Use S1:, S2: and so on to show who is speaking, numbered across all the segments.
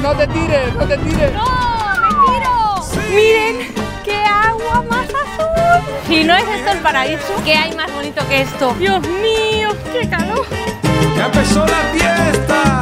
S1: No, no te tires, no te tires.
S2: ¡No! ¡Me tiro! Miren qué agua más azul. Si no es esto el paraíso, ¿qué hay más bonito que esto? Dios mío, qué calor.
S1: ¡Ya empezó la fiesta!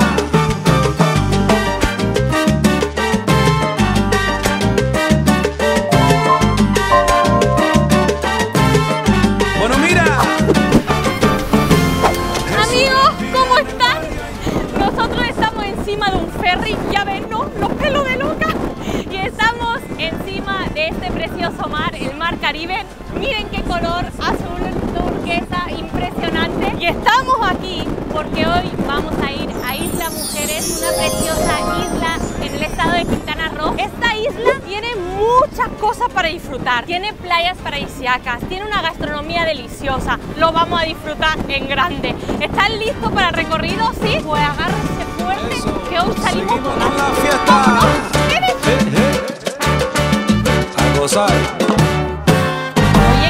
S2: Este precioso mar, el mar Caribe. Miren qué color azul turquesa impresionante. Y estamos aquí porque hoy vamos a ir a Isla Mujeres, una preciosa isla en el estado de Quintana Roo. Esta isla tiene muchas cosas para disfrutar. Tiene playas paradisíacas, tiene una gastronomía deliciosa. Lo vamos a disfrutar en grande. ¿Están listos para el recorrido? ¿Sí? Pues agárrense fuerte que hoy salimos
S1: con la fiesta.
S2: Oye,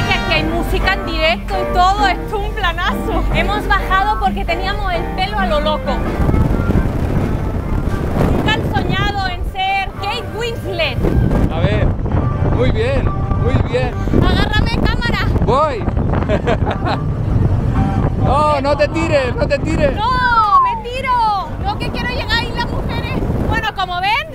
S2: que aquí hay música en directo y todo, esto es un planazo. Hemos bajado porque teníamos el pelo a lo loco. Nunca han soñado en ser Kate Winslet.
S1: A ver. Muy bien, muy bien.
S2: Agárrame cámara.
S1: Voy. No, no te tires, no te tires.
S2: ¡No! ¡Me tiro! No que quiero llegar a Islas Mujeres. Bueno, como ven,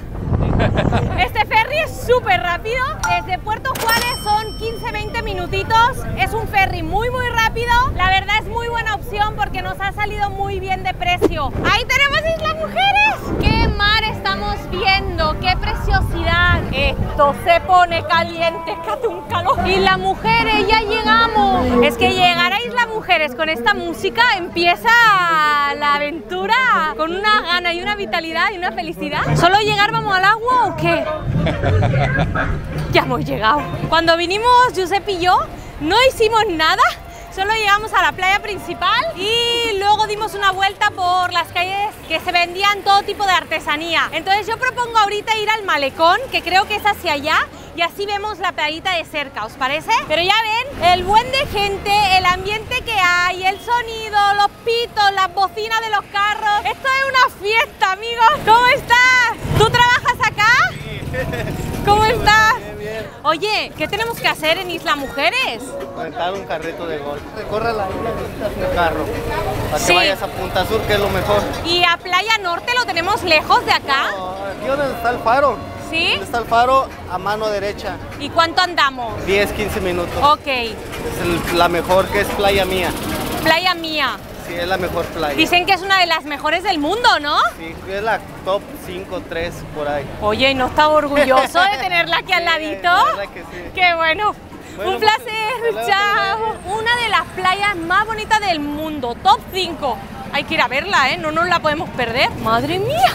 S2: este ferry es súper rápido. Desde Puerto Juárez son 15-20 minutitos. Es un ferry muy, muy rápido. La verdad es muy buena opción porque nos ha salido muy bien de precio. ¡Ahí tenemos Islas Mujeres! ¡Qué mar estamos viendo! ¡Qué preciosidad! Esto se pone caliente, hace un calor. Islas Mujeres, ya llegamos. Es que llegar a Islas Mujeres con esta música empieza la aventura con una gana y una vitalidad y una felicidad. ¿Solo llegar vamos al agua o qué? Ya hemos llegado. Cuando vinimos Giuseppe y yo, no hicimos nada. Solo llegamos a la playa principal y luego dimos una vuelta por las calles que se vendían todo tipo de artesanía. Entonces yo propongo ahorita ir al malecón, que creo que es hacia allá, y así vemos la playita de cerca, ¿os parece? Pero ya ven, el buen de gente, el ambiente que hay, el sonido, los pitos, las bocinas de los carros. Esto es una fiesta, amigos. ¿Cómo estás? ¿Tú trabajas? ¿Cómo estás? Oye, ¿qué tenemos que hacer en Isla Mujeres?
S3: rentar un carrito de golf. Recorre la isla un carro. Para
S2: Sí.
S3: que vayas a Punta Sur, que es lo mejor.
S2: ¿Y a Playa Norte lo tenemos lejos de acá?
S3: No, aquí donde está el faro.
S2: ¿Sí?
S3: Donde está el faro, a mano derecha.
S2: ¿Y cuánto andamos?
S3: 10, 15 minutos.
S2: Ok,
S3: Es el- la mejor, que es playa mía.
S2: playa mía.
S3: Sí, es la mejor playa.
S2: Dicen que es una de las mejores del mundo, ¿no?
S3: Sí, es la top 5, 3 por ahí.
S2: Oye, ¿y no está orgulloso de tenerla aquí al ladito?
S3: la que sí.
S2: Qué bueno.
S3: Bueno,
S2: Un
S3: pues,
S2: placer,
S3: luego,
S2: chao. Una de las playas más bonitas del mundo, top 5. Hay que ir a verla, ¿eh? No nos la podemos perder. Madre mía.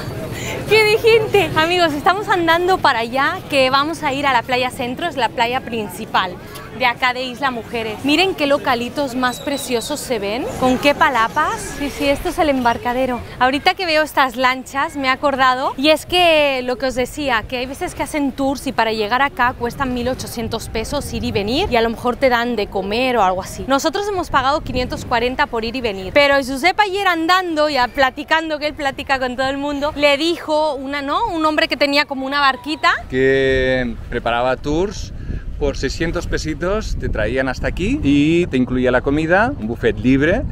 S2: ¡Qué de gente! Amigos, estamos andando para allá, que vamos a ir a la playa centro, es la playa principal de acá de Isla Mujeres. Miren qué localitos más preciosos se ven, con qué palapas. Sí, sí, esto es el embarcadero. Ahorita que veo estas lanchas me he acordado y es que lo que os decía, que hay veces que hacen tours y para llegar acá cuestan 1.800 pesos ir y venir y a lo mejor te dan de comer o algo así. Nosotros hemos pagado 540 por ir y venir, pero Giuseppe ayer andando, ya platicando, que él platica con todo el mundo, le dijo una, ¿no? Un hombre que tenía como una barquita
S1: que preparaba tours por 600 pesitos, te traían hasta aquí y te incluía la comida, un buffet libre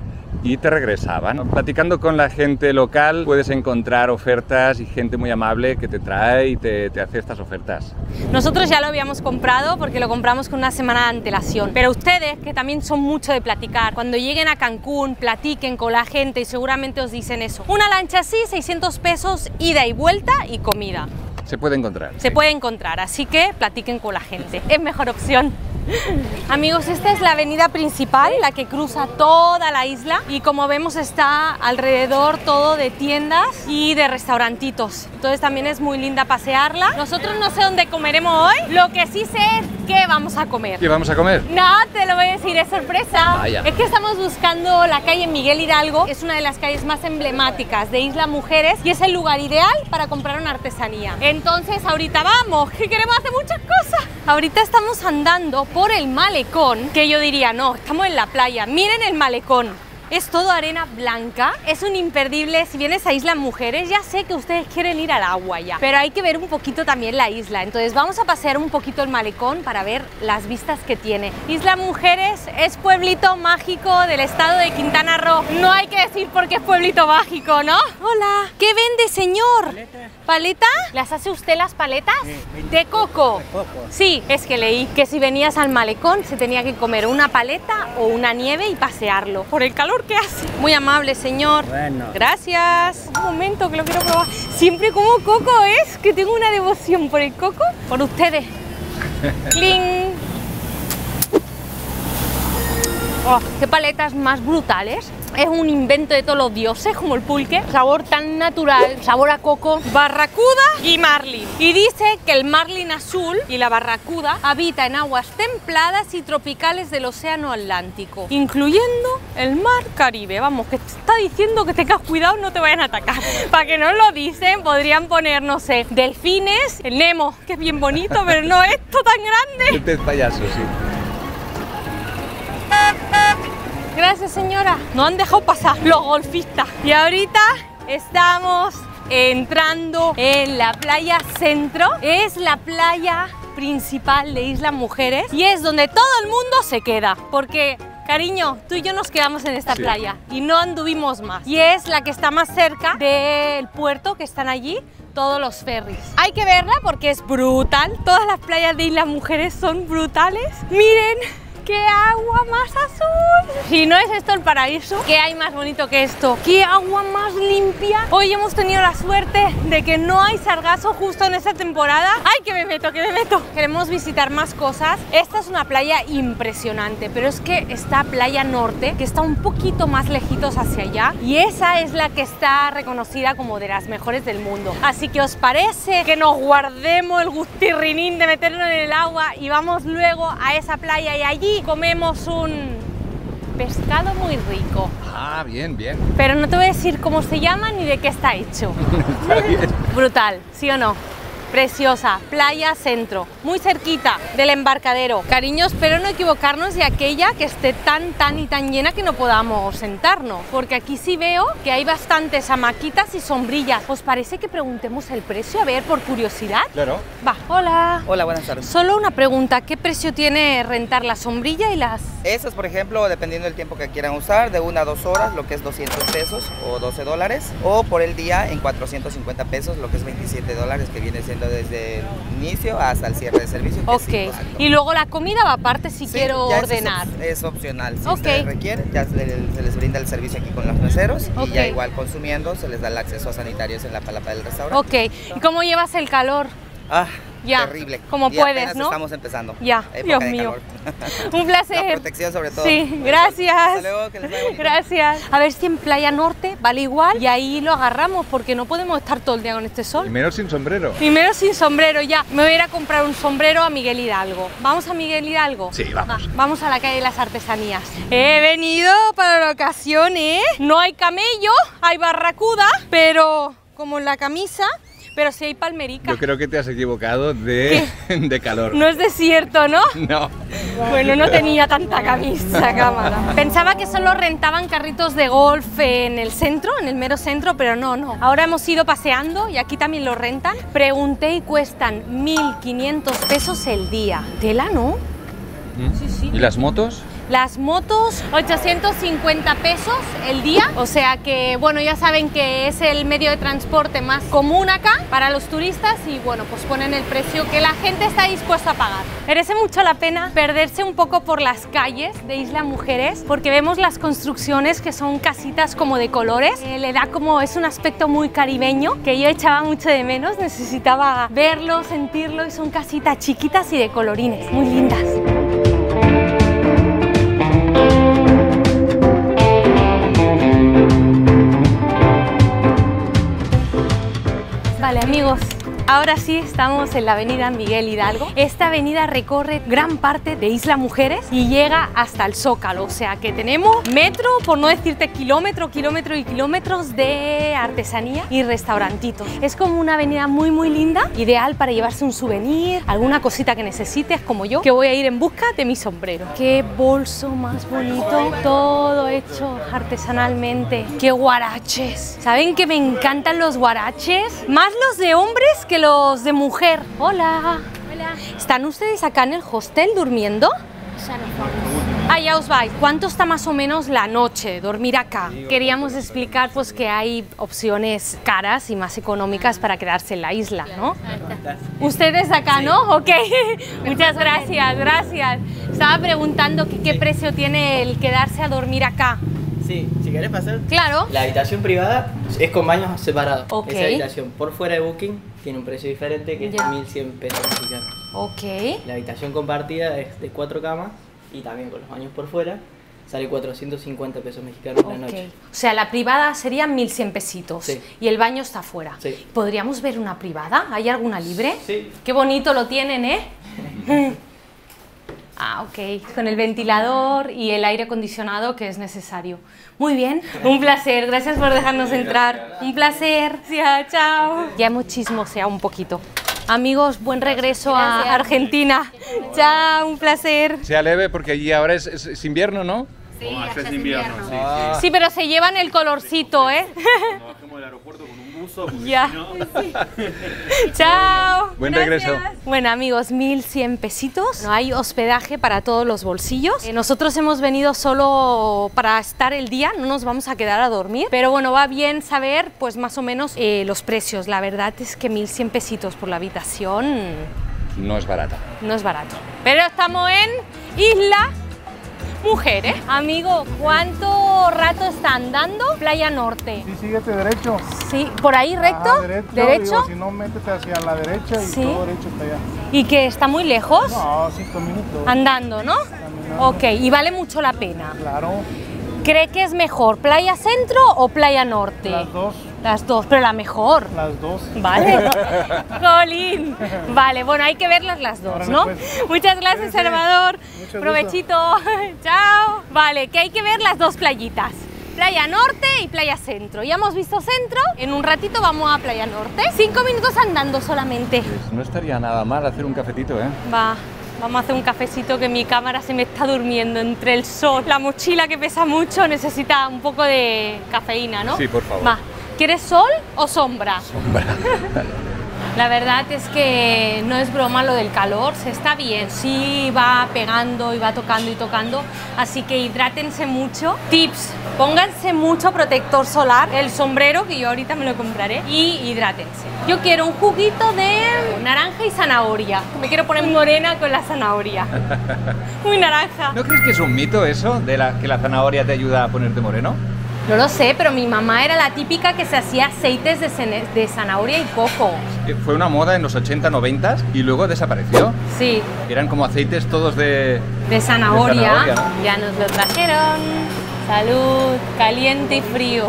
S1: y te regresaban. Platicando con la gente local puedes encontrar ofertas y gente muy amable que te trae y te, te hace estas ofertas.
S2: Nosotros ya lo habíamos comprado porque lo compramos con una semana de antelación. Pero ustedes, que también son mucho de platicar, cuando lleguen a Cancún, platiquen con la gente y seguramente os dicen eso. Una lancha así, 600 pesos, ida y vuelta y comida.
S1: Se puede encontrar.
S2: Se puede encontrar, así que platiquen con la gente. Es mejor opción. Amigos, esta es la avenida principal, la que cruza toda la isla y como vemos está alrededor todo de tiendas y de restaurantitos. Entonces también es muy linda pasearla. Nosotros no sé dónde comeremos hoy, lo que sí sé es qué vamos a comer.
S1: ¿Qué vamos a comer?
S2: No, te lo voy a decir, es sorpresa.
S1: Vaya.
S2: Es que estamos buscando la calle Miguel Hidalgo. Es una de las calles más emblemáticas de Isla Mujeres y es el lugar ideal para comprar una artesanía. Entonces, ahorita vamos, que queremos hacer muchas cosas. Ahorita estamos andando por el malecón, que yo diría, no, estamos en la playa. Miren el malecón. Es todo arena blanca, es un imperdible. Si vienes a Isla Mujeres, ya sé que ustedes quieren ir al agua ya, pero hay que ver un poquito también la isla. Entonces vamos a pasear un poquito el malecón para ver las vistas que tiene. Isla Mujeres es pueblito mágico del estado de Quintana Roo. No hay que decir por qué es pueblito mágico, ¿no? Hola, ¿qué vende, señor? ¿Paleta? ¿Las hace usted las paletas? de coco. Sí, es que leí que si venías al malecón se tenía que comer una paleta o una nieve y pasearlo. Por el calor que hace. Muy amable, señor.
S4: Bueno.
S2: Gracias. Un momento que lo quiero probar. Siempre como coco es que tengo una devoción por el coco. Por ustedes. ¡Cling! Oh, qué paletas más brutales. Es un invento de todos los dioses, como el pulque. Sabor tan natural, sabor a coco, barracuda y marlin. Y dice que el marlin azul y la barracuda habita en aguas templadas y tropicales del océano Atlántico, incluyendo el mar Caribe. Vamos, que está diciendo que tengas cuidado, no te vayan a atacar. Para que no lo dicen, podrían poner, no sé, delfines, el Nemo, que es bien bonito, pero no esto tan grande.
S1: El pez payaso, sí.
S2: Gracias, señora. No han dejado pasar los golfistas. Y ahorita estamos entrando en la playa centro. Es la playa principal de Isla Mujeres y es donde todo el mundo se queda. Porque, cariño, tú y yo nos quedamos en esta
S1: Sí.
S2: playa y no anduvimos más. Y es la que está más cerca del puerto que están allí todos los ferries. Hay que verla porque es brutal. Todas las playas de Isla Mujeres son brutales. Miren, ¡Qué agua más azul! Si no es esto el paraíso, ¿qué hay más bonito que esto? ¡Qué agua más limpia! Hoy hemos tenido la suerte de que no hay sargazo justo en esta temporada. ¡Ay, que me meto, que me meto! Queremos visitar más cosas. Esta es una playa impresionante, pero es que está Playa Norte, que está un poquito más lejitos hacia allá, y esa es la que está reconocida como de las mejores del mundo. Así que os parece que nos guardemos el gustirrinín de meternos en el agua y vamos luego a esa playa y allí comemos un pescado muy rico.
S1: Ah, bien, bien.
S2: Pero no te voy a decir cómo se llama ni de qué está hecho.
S1: Está bien.
S2: Brutal, ¿sí o no? Preciosa, playa centro, muy cerquita del embarcadero. Cariño, espero no equivocarnos de aquella que esté tan, tan y tan llena que no podamos sentarnos. Porque aquí sí veo que hay bastantes hamaquitas y sombrillas. ¿Os parece que preguntemos el precio? A ver, por curiosidad.
S1: Claro.
S2: Va, hola.
S3: Hola, buenas tardes.
S2: Solo una pregunta, ¿qué precio tiene rentar la sombrilla y las...
S3: Esas, por ejemplo, dependiendo del tiempo que quieran usar, de una a dos horas, lo que es 200 pesos o 12 dólares, o por el día en 450 pesos, lo que es 27 dólares, que viene siendo desde el inicio hasta el cierre de servicio.
S2: Ok, y luego la comida va aparte si
S3: Sí,
S2: quiero
S3: es
S2: ordenar.
S3: Es, opcional. Si
S2: Ok.
S3: ustedes requieren, ya se les, se les brinda el servicio aquí con los meseros y ya igual consumiendo se les da el acceso a sanitarios en la palapa del restaurante.
S2: Ok, ¿y cómo llevas el calor?
S3: Ah,
S2: Ya,
S3: terrible.
S2: como
S3: Y
S2: puedes,
S3: apenas
S2: ¿no?
S3: Estamos empezando.
S2: Ya,
S3: Época
S2: Dios
S3: de
S2: mío.
S3: calor.
S2: Un placer.
S3: La protección sobre todo.
S2: Sí, gracias.
S3: Hasta luego, que les vaya.
S2: Gracias. A ver si en Playa Norte vale igual y ahí lo agarramos porque no podemos estar todo el día con este
S1: Y
S2: sol.
S1: menos sin sombrero.
S2: Primero sin sombrero, ya. Me voy a ir a comprar un sombrero a Miguel Hidalgo. ¿Vamos a Miguel Hidalgo?
S1: Sí, vamos.
S2: Va, vamos a la calle de las artesanías. He venido para la ocasión, ¿eh? No hay camello, hay barracuda, pero como en la camisa, pero sí hay palmerica.
S1: Yo creo que te has equivocado de, de calor.
S2: No es desierto, ¿no?
S1: No.
S2: Bueno, no tenía tanta camisa, cámara. Pensaba que solo rentaban carritos de golf en el centro, en el mero centro, pero no, no. Ahora hemos ido paseando y aquí también lo rentan. Pregunté y cuestan 1.500 pesos el día. ¿Tela, no? Sí, sí.
S1: ¿Y las motos?
S2: Las motos, 850 pesos el día. O sea que, bueno, ya saben que es el medio de transporte más común acá para los turistas y, bueno, pues ponen el precio que la gente está dispuesta a pagar. Merece mucho la pena perderse un poco por las calles de Isla Mujeres porque vemos las construcciones que son casitas como de colores. Eh, le da como, es un aspecto muy caribeño que yo echaba mucho de menos. Necesitaba verlo, sentirlo y son casitas chiquitas y de colorines, muy lindas. Vale amigos, Ahora sí estamos en la avenida Miguel Hidalgo. Esta avenida recorre gran parte de Isla Mujeres y llega hasta el Zócalo. O sea que tenemos metro, por no decirte kilómetro, kilómetro y kilómetros de artesanía y restaurantitos. Es como una avenida muy muy linda, ideal para llevarse un souvenir, alguna cosita que necesites como yo, que voy a ir en busca de mi sombrero. Qué bolso más bonito, todo hecho artesanalmente. Qué guaraches. ¿Saben que me encantan los guaraches? Más los de hombres que los de mujer. Hola.
S4: Hola.
S2: ¿Están ustedes acá en el hostel durmiendo? Ah, ya os vais. ¿Cuánto está más o menos la noche dormir acá? Queríamos explicar pues que hay opciones caras y más económicas para quedarse en la isla, ¿no? Ustedes acá, ¿no? Ok. Muchas gracias, gracias. Estaba preguntando que qué precio tiene el quedarse a dormir acá.
S5: Sí, si querés pasar.
S2: Claro.
S5: La habitación privada es con baños separados.
S2: Ok.
S5: Esa habitación por fuera de Booking tiene un precio diferente que es
S2: Ya.
S5: 1100 pesos mexicanos.
S2: Ok.
S5: La habitación compartida es de cuatro camas y también con los baños por fuera sale 450 pesos mexicanos la
S2: Ok.
S5: noche.
S2: O sea, la privada serían 1100 pesitos
S5: Sí.
S2: y el baño está afuera.
S5: Sí.
S2: ¿Podríamos ver una privada? ¿Hay alguna libre?
S5: Sí.
S2: Qué bonito lo tienen, ¿eh? ah, ok. Con el ventilador y el aire acondicionado que es necesario. Muy bien, un placer. Gracias por dejarnos entrar. Un placer. Sí, ah, chao. Ya hemos chismoseado un poquito. Amigos, buen regreso a
S4: Gracias.
S2: Argentina. Chao, un placer.
S1: Sea leve porque allí ahora es, es- es invierno, ¿no?
S4: Sí, allá es invierno.
S2: Sí, pero se llevan el colorcito, ¿eh?
S6: bajemos del aeropuerto con un porque
S2: Ya. Chao.
S1: Buen
S2: Gracias.
S1: regreso.
S2: Bueno, amigos, 1100 pesitos. No hay hospedaje para todos los bolsillos. Eh, nosotros hemos venido solo para estar el día, no nos vamos a quedar a dormir. Pero bueno, va bien saber, pues más o menos, eh, los precios. La verdad es que 1100 pesitos por la habitación
S1: No es barata.
S2: no es barato. Pero estamos en Isla Mujeres. Amigo, ¿cuánto rato está andando? Playa Norte.
S7: Sí, síguete derecho.
S2: Sí, por ahí recto.
S7: Ajá, derecho.
S2: derecho.
S7: digo, si no, métete hacia la derecha y
S2: Sí.
S7: todo derecho hasta allá.
S2: Y que está muy lejos.
S7: No, cinco minutos.
S2: Andando, ¿no?
S7: Caminando.
S2: Ok, y vale mucho la pena.
S7: Claro,
S2: ¿Cree que es mejor playa centro o playa norte?
S7: las dos,
S2: Las dos, pero la mejor.
S7: las dos.
S2: Vale. Jolín. Vale, bueno, hay que verlas las dos, ¿no?
S7: pues.
S2: Muchas gracias,
S7: Sí, sí.
S2: Salvador.
S7: Mucho
S2: Provechito. Chao. Vale, que hay que ver las dos playitas. Playa Norte y Playa Centro. Ya hemos visto Centro, en un ratito vamos a Playa Norte. Cinco minutos andando solamente.
S1: Pues no estaría nada mal hacer un cafetito, ¿eh?
S2: Va, vamos a hacer un cafecito que mi cámara se me está durmiendo entre el sol. La mochila que pesa mucho necesita un poco de cafeína, ¿no?
S1: Sí, por favor.
S2: Va, ¿quieres sol o sombra? La verdad es que no es broma lo del calor, se está bien, sí va pegando y va tocando y tocando, así que hidrátense mucho. Tips, pónganse mucho protector solar, el sombrero que yo ahorita me lo compraré y hidrátense. Yo quiero un juguito de naranja y zanahoria, me quiero poner morena con la zanahoria. Muy naranja.
S1: ¿No crees que es un mito eso de la, que la zanahoria te ayuda a ponerte moreno?
S2: No lo sé, pero mi mamá era la típica que se hacía aceites de, de zanahoria y coco.
S1: Eh, Fue una moda en los 80, 90 y luego desapareció.
S2: Sí,
S1: Eran como aceites todos de...
S2: de zanahoria.
S1: De zanahoria, ¿no?
S2: Ya nos lo trajeron. Salud, caliente y frío.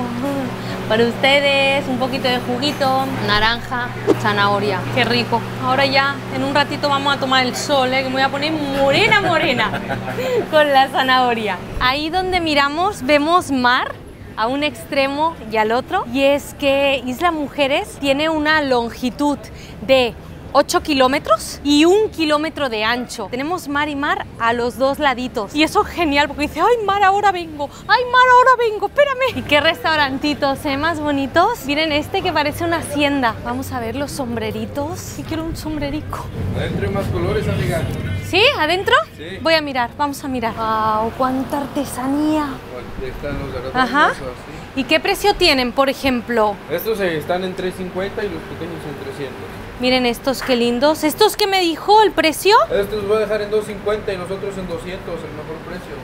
S2: Para ustedes, un poquito de juguito, naranja, zanahoria. Qué rico. Ahora ya, en un ratito vamos a tomar el sol, ¿eh? que me voy a poner morena, morena con la zanahoria. Ahí donde miramos vemos mar a un extremo y al otro. Y es que Isla Mujeres tiene una longitud de 8 kilómetros y un kilómetro de ancho. Tenemos mar y mar a los dos laditos. Y eso es genial porque dice, ay, mar, ahora vengo. Ay, mar, ahora vengo, espérame. Y qué restaurantitos, ¿eh? Más bonitos. Miren este que parece una hacienda. Vamos a ver los sombreritos. Sí, quiero un sombrerico.
S8: Hay más colores, amiga.
S2: ¿Sí? ¿Adentro?
S8: Sí.
S2: Voy a mirar, vamos a mirar. ¡Wow! ¡Cuánta artesanía!
S8: Están los de
S2: Ajá.
S8: sí.
S2: ¿Y qué precio tienen, por ejemplo?
S8: Estos eh, están en 350 y los pequeños en 300.
S2: Miren estos, qué lindos. ¿Estos que me dijo el precio?
S8: Estos los voy a dejar en 250 y nosotros en 200, el mejor precio.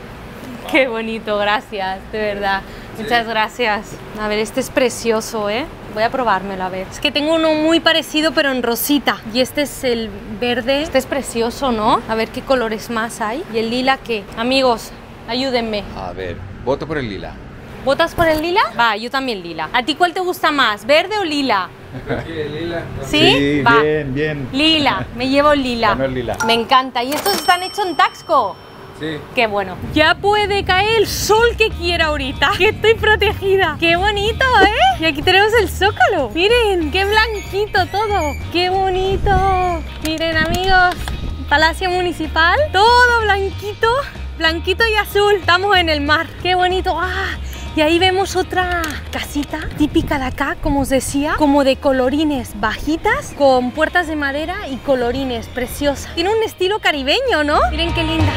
S2: Qué bonito, gracias, de verdad. Muchas gracias. A ver, este es precioso, ¿eh? Voy a probármelo, a ver. Es que tengo uno muy parecido, pero en rosita. Y este es el verde. Este es precioso, ¿no? A ver qué colores más hay. ¿Y el lila qué? Amigos, ayúdenme.
S1: A ver, voto por el lila.
S2: ¿Votas por el lila? Va, yo también lila. ¿A ti cuál te gusta más, verde o lila?
S8: Lila.
S2: ¿Sí? Va.
S1: bien, bien.
S2: Lila, me llevo lila.
S1: Lila.
S2: Me encanta. ¿Y estos están hechos en Taxco? Qué bueno. Ya puede caer el sol que quiera ahorita. Que estoy protegida. Qué bonito, ¿eh? Y aquí tenemos el zócalo. Miren, qué blanquito todo. Qué bonito. Miren, amigos. Palacio Municipal. Todo blanquito. Blanquito y azul. Estamos en el mar. Qué bonito. ¡Ah! Y ahí vemos otra casita típica de acá, como os decía, como de colorines bajitas, con puertas de madera y colorines, preciosa. Tiene un estilo caribeño, ¿no? Miren qué linda.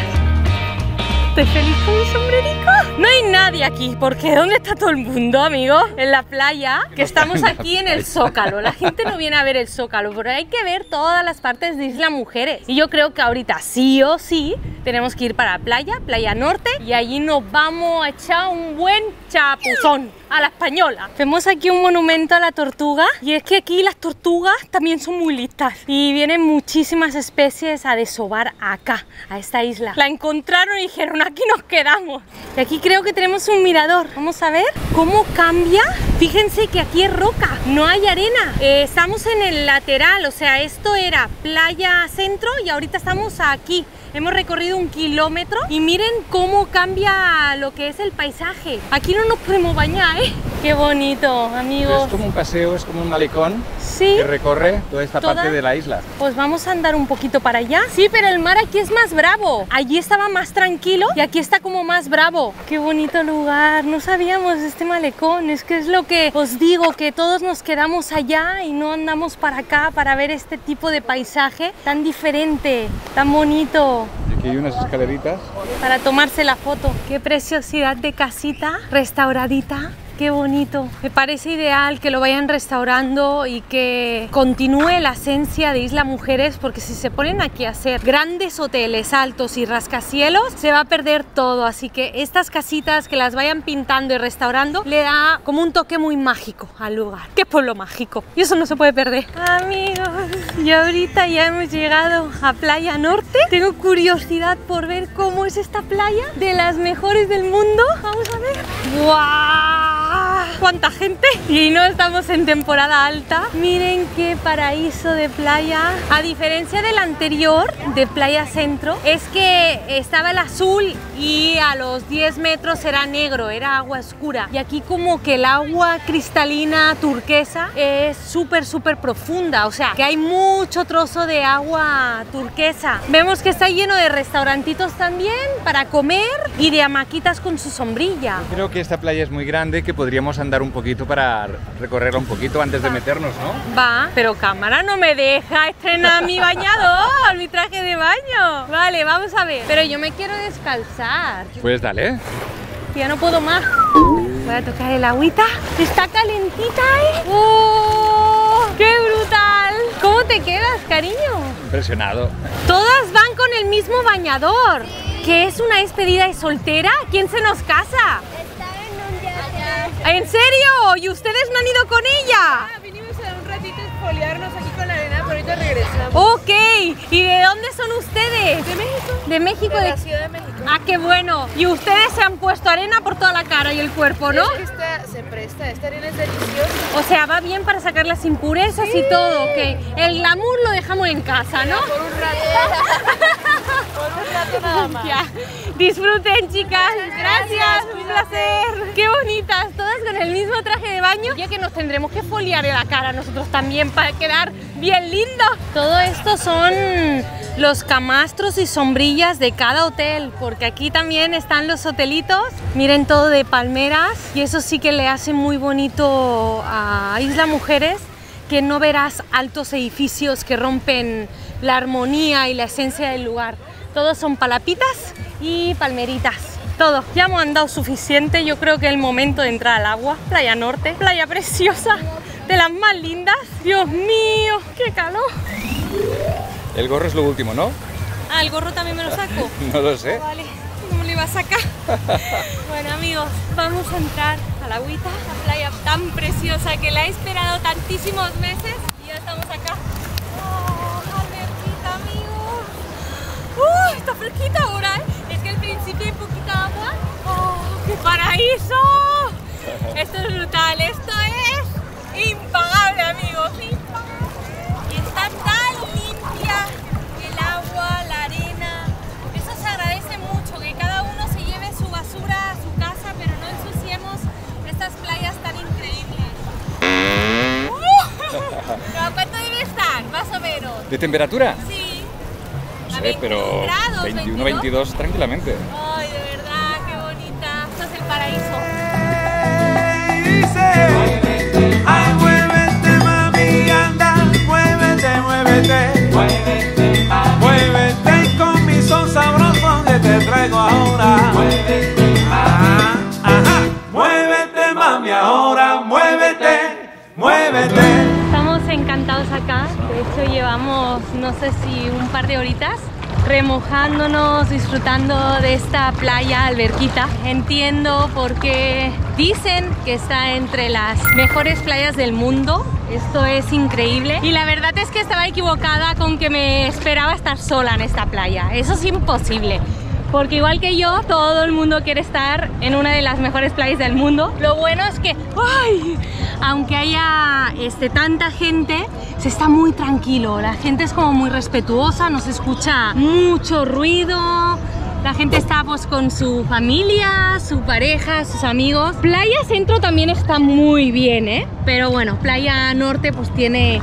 S2: Estoy feliz con mi sombrerico. No hay nadie aquí, porque ¿dónde está todo el mundo, amigo? En la playa, que estamos aquí en el Zócalo. La gente no viene a ver el Zócalo, pero hay que ver todas las partes de Isla Mujeres. Y yo creo que ahorita sí o sí tenemos que ir para playa, Playa Norte, y allí nos vamos a echar un buen chapuzón a la española. Vemos aquí un monumento a la tortuga y es que aquí las tortugas también son muy listas y vienen muchísimas especies a desovar acá, a esta isla. La encontraron y dijeron aquí nos quedamos. Y aquí creo que tenemos un mirador. Vamos a ver cómo cambia. Fíjense que aquí es roca, no hay arena. Eh, estamos en el lateral, o sea, esto era playa centro y ahorita estamos aquí. Hemos recorrido un kilómetro y miren cómo cambia lo que es el paisaje. Aquí no nos podemos bañar, ¿eh? Qué bonito, amigos.
S1: Es como un paseo, es como un malecón
S2: Sí.
S1: que recorre toda esta
S2: Toda-
S1: parte de la isla.
S2: Pues vamos a andar un poquito para allá. Sí, pero el mar aquí es más bravo. Allí estaba más tranquilo y aquí está como más bravo. Qué bonito lugar. No sabíamos este malecón. Es que es lo que os digo, que todos nos quedamos allá y no andamos para acá para ver este tipo de paisaje tan diferente, tan bonito.
S1: Y aquí hay unas escaleritas.
S2: Para tomarse la foto. Qué preciosidad de casita restauradita. Qué bonito. Me parece ideal que lo vayan restaurando y que continúe la esencia de Isla Mujeres porque si se ponen aquí a hacer grandes hoteles altos y rascacielos se va a perder todo. Así que estas casitas que las vayan pintando y restaurando le da como un toque muy mágico al lugar. Qué pueblo mágico. Y eso no se puede perder. Amigos, y ahorita ya hemos llegado a Playa Norte. Tengo curiosidad por ver cómo es esta playa de las mejores del mundo. Vamos a ver. ¡Guau! ¡Cuánta gente! Y no estamos en temporada alta. Miren qué paraíso de playa. A diferencia del anterior, de Playa Centro, es que estaba el azul y a los 10 metros era negro, era agua oscura. Y aquí como que el agua cristalina turquesa es súper, súper profunda. O sea, que hay mucho trozo de agua turquesa. Vemos que está lleno de restaurantitos también para comer y de hamaquitas con su sombrilla.
S1: Creo que esta playa es muy grande que podríamos andar un poquito para recorrerla un poquito antes de meternos, ¿no?
S2: Va, pero cámara no me deja estrenar mi bañador, mi traje de baño. Vale, vamos a ver. Pero yo me quiero descalzar.
S1: Pues dale.
S2: Ya no puedo más. Voy a tocar el agüita. Está calentita, ¿eh? ¡Oh! ¡Qué brutal! ¿Cómo te quedas, cariño?
S1: Impresionado.
S2: Todas van con el mismo bañador. ¿Qué es una despedida de soltera? ¿Quién se nos casa? ¿En serio? ¿Y ustedes no han ido con ella?
S4: Vinimos a un ratito a esfoliarnos aquí con la arena, ahorita regresamos.
S2: Ok, ¿y de dónde son ustedes?
S4: ¿De México?
S2: De México.
S4: De
S2: de-
S4: la Ciudad de México.
S2: Ah, qué bueno. Y ustedes se han puesto arena por toda la cara y el cuerpo, ¿no?
S4: Es que Esta se presta, esta arena es deliciosa.
S2: O sea, va bien para sacar las impurezas y todo, ok. El glamour lo dejamos en casa, ¿no?
S4: Por un rato. Por un rato nada más.
S2: Ya. Disfruten, chicas. Gracias, un placer. Qué bonitas, todas con el mismo traje de baño. Ya que nos tendremos que foliar la cara nosotros también para quedar bien lindos. Todo esto son los camastros y sombrillas de cada hotel, porque aquí también están los hotelitos. Miren todo de palmeras y eso sí que le hace muy bonito a Isla Mujeres que no verás altos edificios que rompen la armonía y la esencia del lugar. Todos son palapitas y palmeritas. Todo. Ya hemos andado suficiente. Yo creo que es el momento de entrar al agua. Playa Norte, playa preciosa, de las más lindas. Dios mío, qué calor.
S1: El gorro es lo último, ¿no?
S2: Ah, el gorro también me lo saco.
S1: No lo sé.
S2: Vale, ¿cómo lo iba a sacar? bueno amigos, vamos a entrar a la agüita, la playa tan preciosa que la he esperado tantísimos meses y ya estamos acá. ¡Oh, alberquita amigos! ¡Uh, está fresquita ahora, ¿eh? Es que al principio hay poquita agua. ¡Oh, qué paraíso! Esto es brutal, esto es Impagable, amigos,
S1: impagable. Y
S2: está
S1: tan
S2: limpia el agua, la arena. Eso se agradece mucho, que cada uno se lleve su basura a
S1: su
S2: casa,
S1: pero
S2: no ensuciemos estas playas tan increíbles. ¿Cuánto debe estar, más o menos?
S1: ¿De temperatura?
S2: Sí.
S1: 21,
S2: 22,
S1: tranquilamente.
S2: Ay, de verdad, qué bonita. Esto es el paraíso.
S9: Muévete, muévete. Muévete, muévete con mi son sabroso que te traigo ahora. Ajá, ajá. Muévete, mami, ahora, muévete, muévete.
S2: Estamos encantados acá. De hecho, llevamos no sé si un par de horitas remojándonos, disfrutando de esta playa alberquita. Entiendo por qué dicen que está entre las mejores playas del mundo. Esto es increíble. Y la verdad es que estaba equivocada con que me esperaba estar sola en esta playa. Eso es imposible. Porque igual que yo, todo el mundo quiere estar en una de las mejores playas del mundo. Lo bueno es que, ¡ay! aunque haya este, tanta gente, se está muy tranquilo. La gente es como muy respetuosa, no se escucha mucho ruido. La gente está pues con su familia, su pareja, sus amigos. Playa Centro también está muy bien, ¿eh? Pero bueno, Playa Norte pues tiene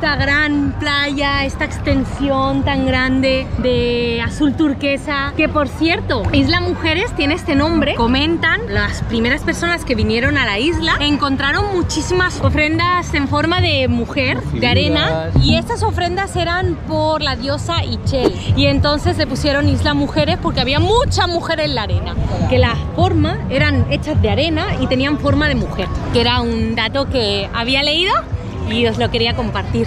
S2: esta gran playa, esta extensión tan grande de azul turquesa. Que por cierto, Isla Mujeres tiene este nombre. Comentan las primeras personas que vinieron a la isla encontraron muchísimas ofrendas en forma de mujer, de arena. Y estas ofrendas eran por la diosa Ichel. Y entonces le pusieron Isla Mujeres porque había mucha mujer en la arena. Que las formas eran hechas de arena y tenían forma de mujer. Que era un dato que había leído y os lo quería compartir.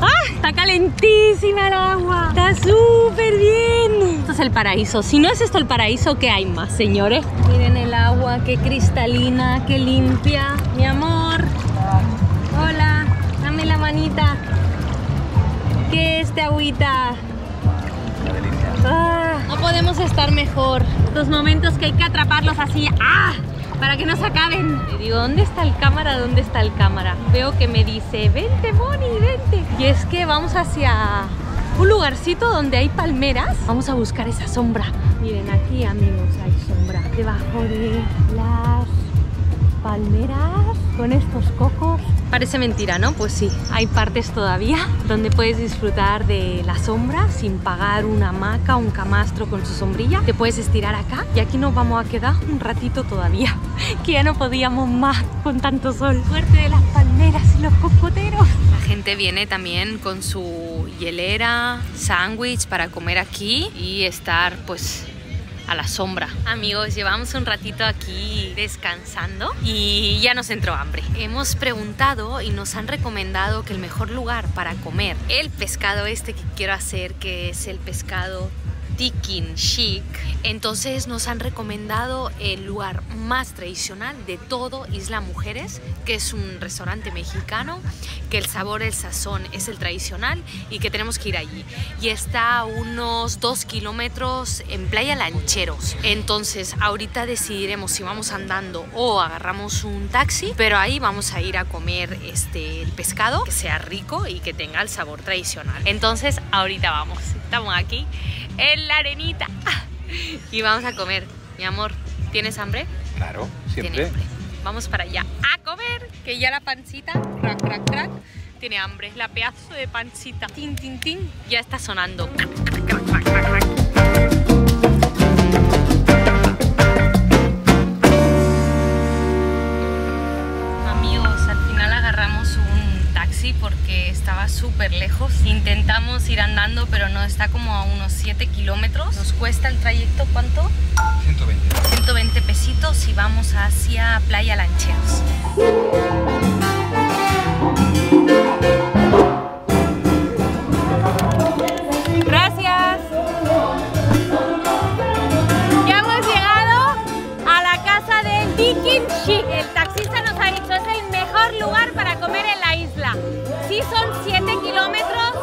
S2: ¡Ah! Está calentísima el agua. Está súper bien. Esto es el paraíso. Si no es esto el paraíso, ¿qué hay más, señores? Miren el agua, qué cristalina, qué limpia. Mi amor. Hola. Dame la manita. ¿Qué es este agüita? Ah, no podemos estar mejor. Los momentos que hay que atraparlos así. ¡Ah! Para que no se acaben. Le digo, ¿dónde está el cámara? ¿Dónde está el cámara? Veo que me dice, vente, Bonnie, vente. Y es que vamos hacia un lugarcito donde hay palmeras. Vamos a buscar esa sombra. Miren, aquí, amigos, hay sombra. Debajo de las palmeras con estos cocos. Parece mentira, ¿no? Pues sí, hay partes todavía donde puedes disfrutar de la sombra sin pagar una hamaca, un camastro con su sombrilla. Te puedes estirar acá y aquí nos vamos a quedar un ratito todavía, que ya no podíamos más con tanto sol. Suerte de las palmeras y los cocoteros. La gente viene también con su hielera, sándwich para comer aquí y estar pues a la sombra. Amigos, llevamos un ratito aquí descansando y ya nos entró hambre. Hemos preguntado y nos han recomendado que el mejor lugar para comer el pescado este que quiero hacer, que es el pescado Tikin Chic. Entonces nos han recomendado el lugar más tradicional de todo Isla Mujeres, que es un restaurante mexicano, que el sabor, el sazón es el tradicional y que tenemos que ir allí. Y está a unos dos kilómetros en Playa Lancheros. Entonces ahorita decidiremos si vamos andando o agarramos un taxi, pero ahí vamos a ir a comer este, el pescado, que sea rico y que tenga el sabor tradicional. Entonces ahorita vamos, estamos aquí la arenita. Y vamos a comer. Mi amor, ¿tienes hambre?
S1: Claro, siempre.
S2: hambre. Vamos para allá a comer, que ya la pancita, crack, crack, crack, tiene hambre. La pedazo de pancita, tin, tin, tin, ya está sonando. Amigos, al final agarramos un taxi porque estaba súper lejos. Intentamos ir andando, pero no, está como a unos 7 kilómetros. Nos cuesta el trayecto, ¿cuánto?
S1: 120.
S2: 120 pesitos y vamos hacia Playa Lancheros. Son 7 kilómetros,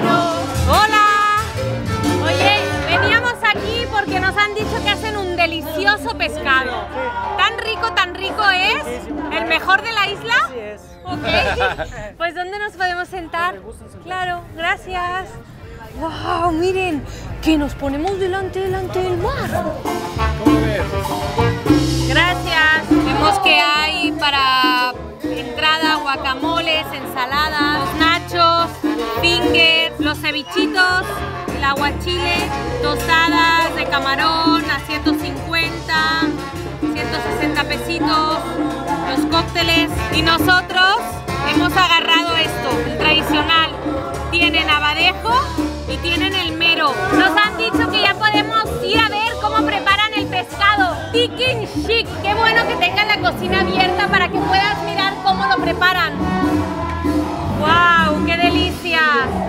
S2: Hola. Oye, veníamos aquí porque nos han dicho que hacen un delicioso pescado. Tan rico, tan rico es. ¿El mejor de la isla? Ok. Pues ¿dónde nos podemos sentar? Claro, gracias. ¡Wow! Miren, que nos ponemos delante, delante del mar. Gracias. Vemos que hay para entrada guacamoles, ensaladas, nachos, finger, los cevichitos, el aguachile, tostadas de camarón a 150, 160 pesitos, los cócteles y nosotros hemos agarrado esto, el tradicional. Tienen abadejo y tienen el mero. Nos han dicho que ya podemos ir a ver cómo preparan el pescado. Tikin chic. Qué bueno que tengan la cocina abierta para que puedas mirar cómo lo preparan. ¡Wow! ¡Qué delicia!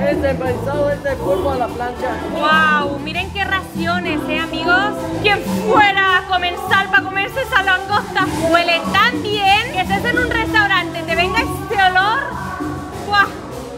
S5: Este es de pulpo a la plancha.
S2: ¡Wow! Miren qué raciones, ¿eh, amigos? ¿Quién fuera a comenzar para comerse esa langosta? Huele tan bien que estés en un restaurante, te venga este olor. ¡Guau!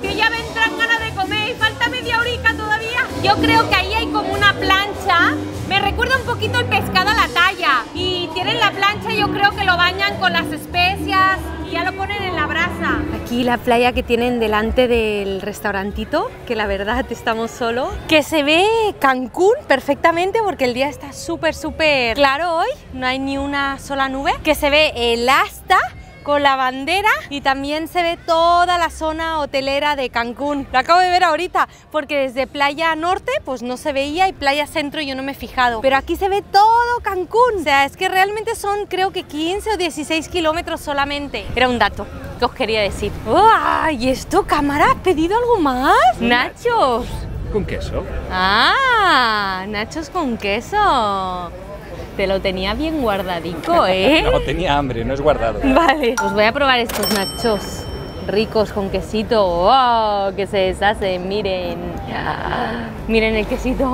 S2: Que ya vendrán ganas de comer y falta media horica todavía. Yo creo que ahí hay como una plancha. Me recuerda un poquito el pescado a la talla. Y tienen la plancha, yo creo que lo bañan con las especias y ya lo ponen en la brasa. Aquí la playa que tienen delante del restaurantito, que la verdad estamos solo. Que se ve Cancún perfectamente porque el día está súper, súper claro hoy. No hay ni una sola nube. Que se ve el asta con la bandera y también se ve toda la zona hotelera de Cancún. Lo acabo de ver ahorita porque desde Playa Norte pues no se veía y Playa Centro yo no me he fijado. Pero aquí se ve todo Cancún. O sea, es que realmente son creo que 15 o 16 kilómetros solamente. Era un dato que os quería decir. ¡Ay! ¿Y esto, cámara? ¿Has pedido algo más? ¡Nachos!
S1: Con queso.
S2: ¡Ah! ¡Nachos con queso! Te lo tenía bien guardadico, ¿eh?
S1: No, tenía hambre, no es guardado.
S2: Vale. Os voy a probar estos nachos ricos con quesito. ¡Oh! Que se deshacen, miren. Ah, Miren el quesito.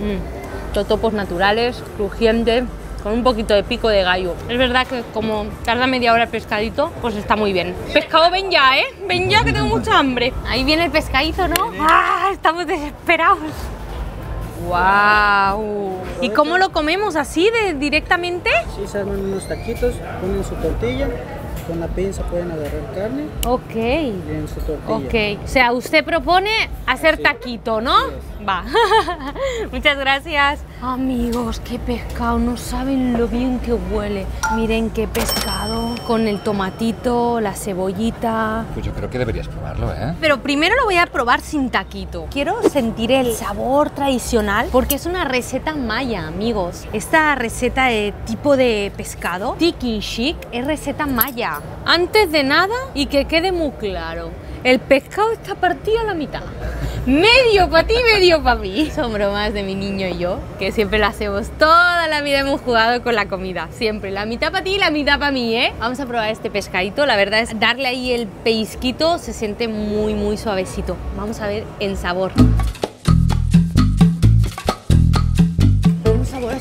S2: Mm, Totopos naturales, crujiente, con un poquito de pico de gallo. Es verdad que como tarda media hora el pescadito, pues está muy bien. Pescado, ven ya, ¿eh? Ven ya que tengo mucha hambre. Ahí viene el pescadito, ¿no? ¡Ah! Estamos desesperados. ¡Wow! ¿Y cómo lo comemos así de directamente?
S5: Sí, se arman unos taquitos, ponen su tortilla, con la pinza pueden agarrar carne
S2: Ok.
S5: y en su tortilla.
S2: Ok. O sea, usted propone hacer taquito, ¿no? Va. Muchas gracias. Amigos, qué pescado. No saben lo bien que huele. Miren qué pescado. Con el tomatito, la cebollita.
S1: Pues yo creo que deberías probarlo, ¿eh?
S2: Pero primero lo voy a probar sin taquito. Quiero sentir el sabor tradicional porque es una receta maya, amigos. Esta receta de tipo de pescado, tiki chic, es receta maya. Antes de nada, y que quede muy claro, el pescado está partido a la mitad. Medio para ti, medio para mí. Son bromas de mi niño y yo, que siempre lo hacemos. Toda la vida hemos jugado con la comida. Siempre. La mitad para ti y la mitad para mí, ¿eh? Vamos a probar este pescadito. La verdad es darle ahí el pellizquito. Se siente muy, muy suavecito. Vamos a ver en sabor.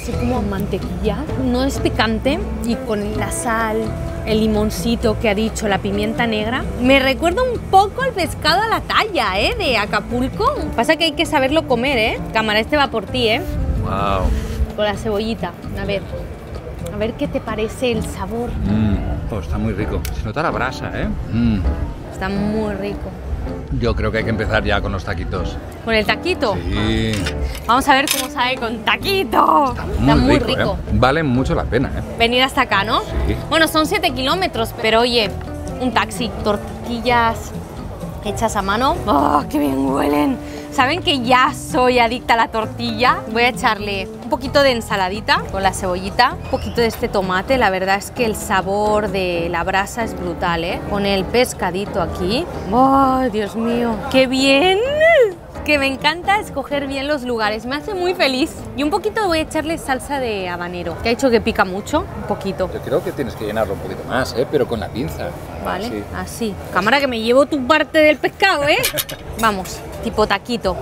S2: Así como a mantequilla. No es picante y con la sal, el limoncito que ha dicho, la pimienta negra. Me recuerda un poco al pescado a la talla, ¿eh? De Acapulco. Pasa que hay que saberlo comer, ¿eh? Cámara, este va por ti, ¿eh?
S1: Wow.
S2: Con la cebollita. A ver. A ver qué te parece el sabor.
S1: Oh, está muy rico. Se nota la brasa, ¿eh? Mm.
S2: Está muy rico.
S1: Yo creo que hay que empezar ya con los taquitos.
S2: ¿Con el taquito?
S1: Sí.
S2: Vamos a ver cómo sabe con taquito.
S1: Está muy, rico. ¿eh? Vale mucho la pena, ¿eh?
S2: Venir hasta acá, ¿no?
S1: Sí.
S2: Bueno, son 7 kilómetros, pero oye, un taxi, tortillas hechas a mano. ¡Oh, qué bien huelen! ¿Saben que ya soy adicta a la tortilla? Voy a echarle un poquito de ensaladita con la cebollita, un poquito de este tomate. La verdad es que el sabor de la brasa es brutal, ¿eh? Con el pescadito aquí. ¡Oh, Dios mío! ¡Qué bien! que me encanta escoger bien los lugares, me hace muy feliz. Y un poquito voy a echarle salsa de habanero, que ha hecho que pica mucho, un poquito.
S1: Yo creo que tienes que llenarlo un poquito más, ¿eh? Pero con la pinza.
S2: Vale,
S1: Sí.
S2: así. Cámara que me llevo tu parte del pescado, ¿eh? Vamos, tipo taquito.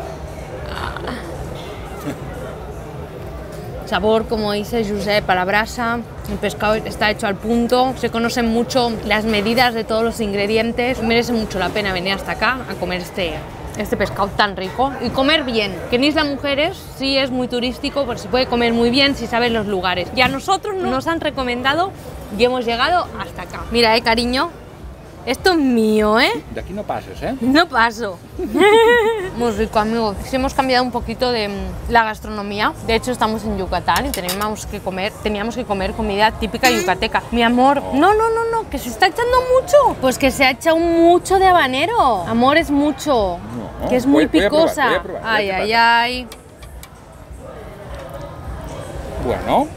S2: Sabor, como dice Josep, a la brasa. El pescado está hecho al punto. Se conocen mucho las medidas de todos los ingredientes. Merece mucho la pena venir hasta acá a comer este, este pescado tan rico y comer bien. Que en Isla Mujeres sí es muy turístico, porque se puede comer muy bien si sabes los lugares. Y a nosotros nos han recomendado y hemos llegado hasta acá. Mira, eh, cariño. Esto es mío, ¿eh?
S1: De aquí no pases, ¿eh?
S2: No paso. Muy rico, amigo. Sí hemos cambiado un poquito de mm, la gastronomía. De hecho, estamos en Yucatán y teníamos que comer, teníamos que comer comida típica yucateca. Mi amor, no, no, no, no, que se está echando mucho. Pues que se ha echado mucho de habanero. Amor, es mucho.
S1: No,
S2: que es muy
S1: voy- voy a probar,
S2: picosa.
S1: voy a probar, voy a
S2: ay, ay, ay.
S1: Bueno,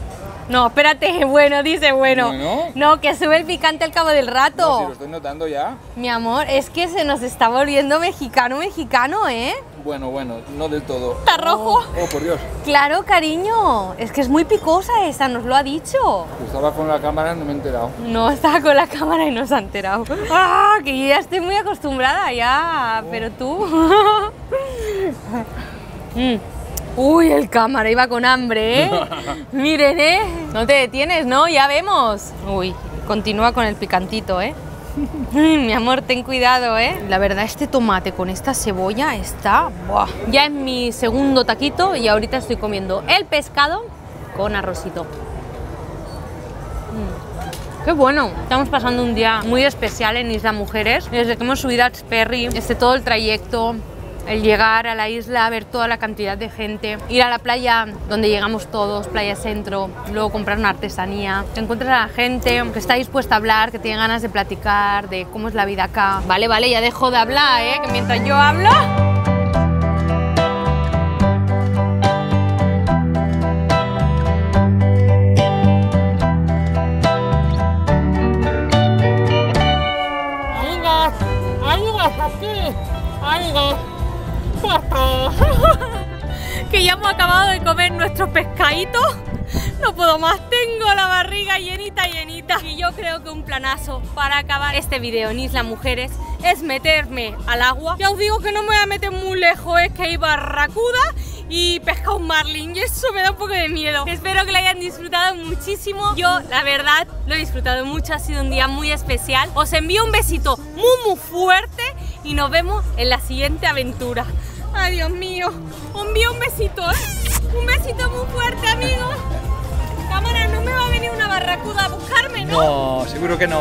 S2: No, espérate, bueno, dice bueno.
S1: Bueno.
S2: No, que sube el picante al cabo del rato.
S1: no, si lo estoy notando ya.
S2: Mi amor, es que se nos está volviendo mexicano, mexicano, ¿eh?
S1: Bueno, bueno, no del todo.
S2: Está rojo.
S1: Oh, por Dios.
S2: Claro, cariño. Es que es muy picosa esa, nos lo ha dicho.
S1: Estaba con la cámara, no me he enterado.
S2: No estaba con la cámara y no se ha enterado. ¡Ah! Que yo ya estoy muy acostumbrada ya. Pero tú. Mm. Uy, el cámara iba con hambre, ¿eh? Miren, ¿eh? No te detienes, ¿no? Ya vemos. Uy, continúa con el picantito, ¿eh? Mi amor, ten cuidado, ¿eh? La verdad, este tomate con esta cebolla está... ¡buah! Ya es mi segundo taquito y ahorita estoy comiendo el pescado con arrocito. Mm. Qué bueno, estamos pasando un día muy especial en Isla Mujeres. Desde que hemos subido a Perry, este todo el trayecto, el llegar a la isla, ver toda la cantidad de gente, ir a la playa donde llegamos todos, playa centro, luego comprar una artesanía, te encuentras a la gente que está dispuesta a hablar, que tiene ganas de platicar, de cómo es la vida acá. Vale, vale, ya dejo de hablar, ¿eh? Que mientras yo hablo...
S4: Amigas, amigas aquí, amigas,
S2: que ya hemos acabado de comer nuestro pescadito. No puedo más, tengo la barriga llenita, llenita. Y yo creo que un planazo para acabar este video en Isla Mujeres es meterme al agua. Ya os digo que no me voy a meter muy lejos, es que hay barracuda y pescado marlin y eso me da un poco de miedo. Espero que lo hayan disfrutado muchísimo. Yo, la verdad, lo he disfrutado mucho, ha sido un día muy especial. Os envío un besito muy, muy fuerte y nos vemos en la siguiente aventura. Dios mío. Os envío un besito, ¿eh? Un besito muy fuerte, amigos. Cámara, no me va a venir una barracuda a buscarme, ¿no?
S1: No, seguro que no.